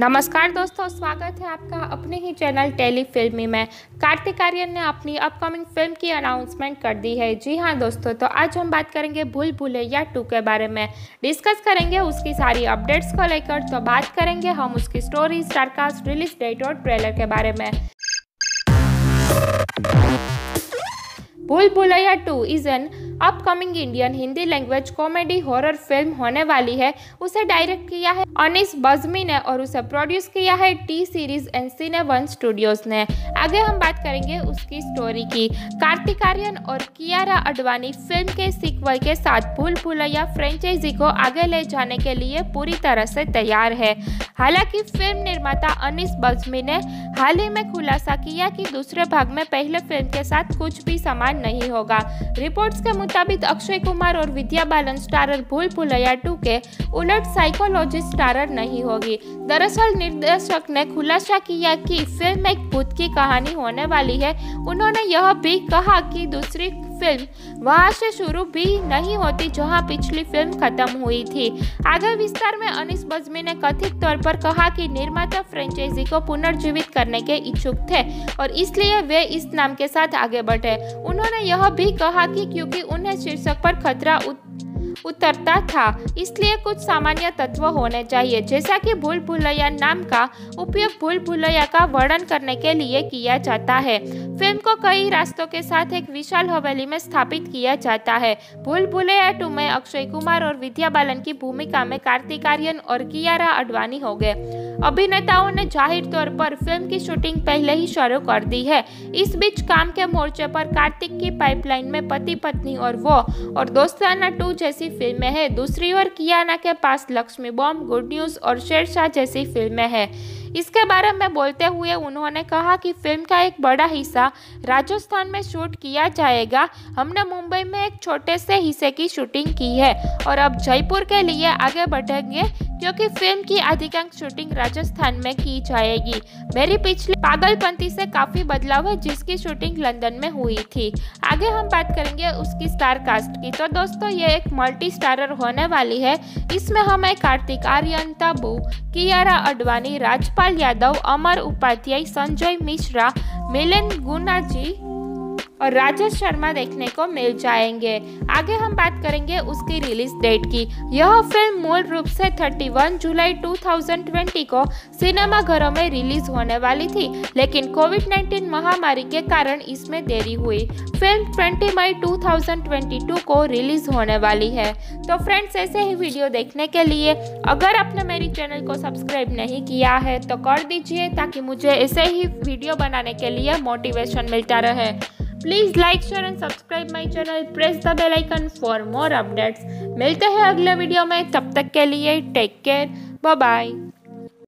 नमस्कार दोस्तों, स्वागत है आपका अपने ही चैनल टेली फिल्मी में। कार्तिक आर्यन ने अपनी अपकमिंग फ़िल्म की अनाउंसमेंट कर दी है। जी हाँ दोस्तों तो आज हम बात करेंगे भूल भूलैया टू के बारे में। डिस्कस करेंगे उसकी सारी अपडेट्स को लेकर तो बात करेंगे हम उसकी story star cast release date और ट्रेलर के बारे में। Bhool Bhulaiyaa two is an upcoming Indian Hindi language comedy horror film होने वाली है। उसे डायरेक्ट किया है अनिस बजमी ने और उसे प्रोड्यूस किया है T Series and Cine One Studios ने। आगे हम बात करेंगे उसकी स्टोरी की। कार्तिक आर्यन और कियारा अडवाणी फ़िल्म के सिक्वल के साथ भूल भूलैया फ्रेंचाइजी को आगे ले जाने के लिए पूरी तरह से तैयार है। हालाँकि फ़िल्म निर्माता अनिस बजमी ने हाल ही में खुलासा किया कि दूसरे भाग में पहले फ़िल्म के साथ कुछ भी समान नहीं होगा। रिपोर्ट्स के मुताबिक अक्षय कुमार और विद्या बालन स्टारर भूल भुलैया टू के उलट साइकोलॉजी स्टारर नहीं होगी दरअसल निर्देशक ने खुलासा किया कि फ़िल्म एक भूत की कहानी होने वाली है उन्होंने यह भी कहा कि दूसरी फ़िल्म वहाँ से शुरू भी नहीं होती जहाँ पिछली फ़िल्म खत्म हुई थी। आगे विस्तार में अनिस बजमी ने कथित तौर पर कहा कि निर्माता फ्रेंचाइजी को पुनर्जीवित करने के इच्छुक थे और इसलिए वे इस नाम के साथ आगे बढ़े। उन्होंने यह भी कहा कि क्योंकि उन्हें शीर्षक पर खतरा उतरता था। इसलिए कुछ सामान्य तत्व होने चाहिए, जैसा कि भूल भुलैया नाम का उपयोग भूल भुलैया का वर्णन करने के लिए किया जाता है। फ़िल्म को कई रास्तों के साथ एक विशाल हवेली में स्थापित किया जाता है। भूल भुलैया टू में अक्षय कुमार और विद्या बालन की भूमिका में कार्तिक आर्यन और कियारा अडवाणी हो गए। अभिनेताओं ने ज़ाहिर तौर पर फ़िल्म की शूटिंग पहले ही शुरू कर दी है। इस बीच काम के मोर्चे पर कार्तिक की पाइपलाइन में पति पत्नी और वो, और दोस्ताना टू जैसी फ़िल्में हैं। दूसरी ओर, कियाना के पास लक्ष्मी बॉम्ब, गुड न्यूज़ और शेरशाह जैसी फ़िल्में हैं। इसके बारे में बोलते हुए उन्होंने कहा कि फ़िल्म का एक बड़ा हिस्सा राजस्थान में शूट किया जाएगा। हमने मुंबई में एक छोटे से हिस्से की शूटिंग की है और अब जयपुर के लिए आगे बढ़ेंगे। क्योंकि फ़िल्म की अधिकांश शूटिंग राजस्थान में की जाएगी। मेरी पिछली पागलपंथी से काफ़ी बदलाव है, जिसकी शूटिंग लंदन में हुई थी। आगे हम बात करेंगे उसकी स्टार कास्ट की। तो दोस्तों, ये एक मल्टी स्टारर होने वाली है। इसमें हमें कार्तिक आर्यन तबू कियारा अडवाणी राजपाल यादव, अमर उपाध्याय, संजय मिश्रा मिलन गुना जी और राजेश शर्मा देखने को मिल जाएँगे। आगे हम बात करेंगे उसकी रिलीज़ डेट की। यह फ़िल्म मूल रूप से 31 जुलाई 2020 को सिनेमा घरों में रिलीज़ होने वाली थी, लेकिन कोविड 19 महामारी के कारण इसमें देरी हुई। फ़िल्म 20 मई 2022 को रिलीज़ होने वाली है। तो फ्रेंड्स, ऐसे ही वीडियो देखने के लिए अगर आपने मेरी चैनल को सब्सक्राइब नहीं किया है तो कर दीजिए ताकि मुझे ऐसे ही वीडियो बनाने के लिए मोटिवेशन मिलता रहे। Please like share and subscribe my channel press the bell icon for more updates मिलते हैं अगले वीडियो में. तब तक के लिए टेक केयर बाय बाय